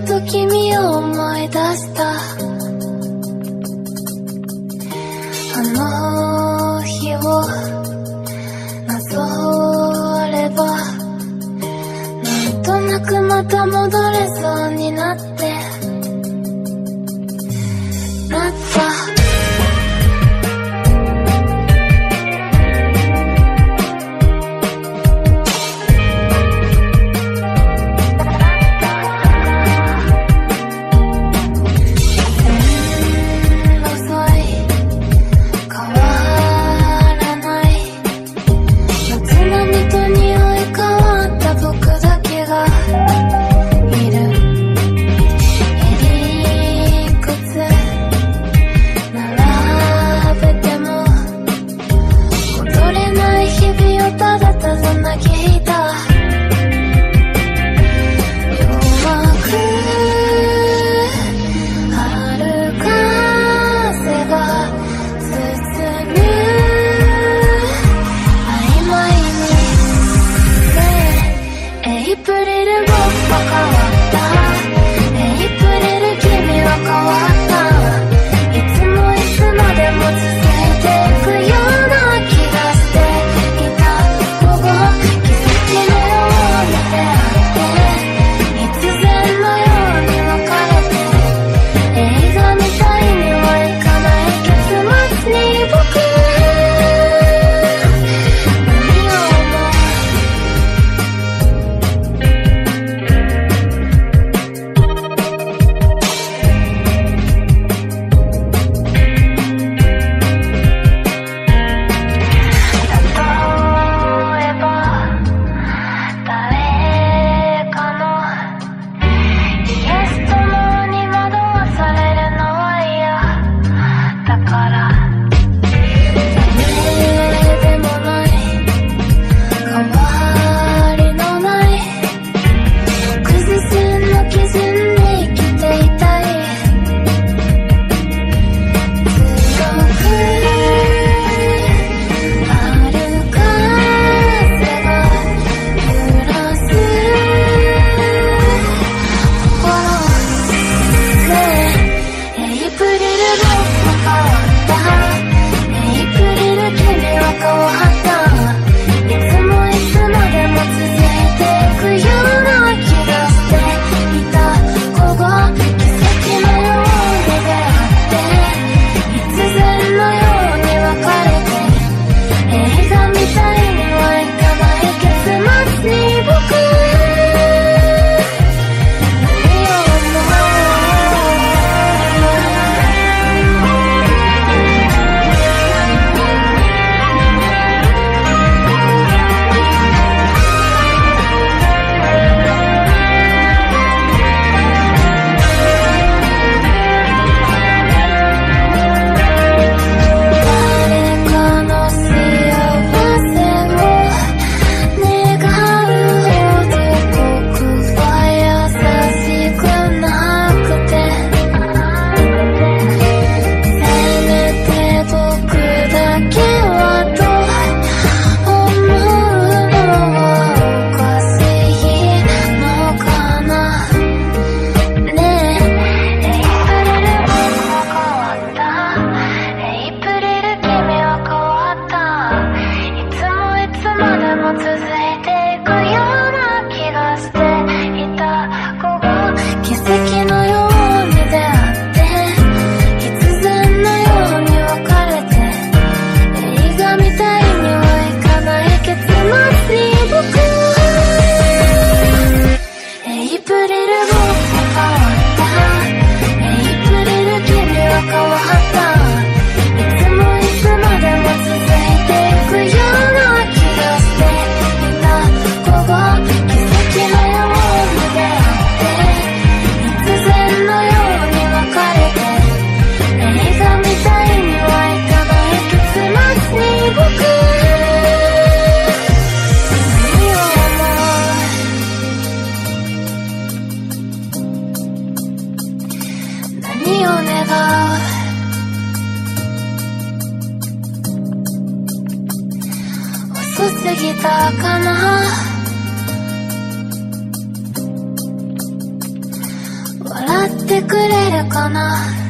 と君を思い出した。あの日をなぞればなんとなくまた戻れそうになった。暑すぎたかな。笑ってくれるかな。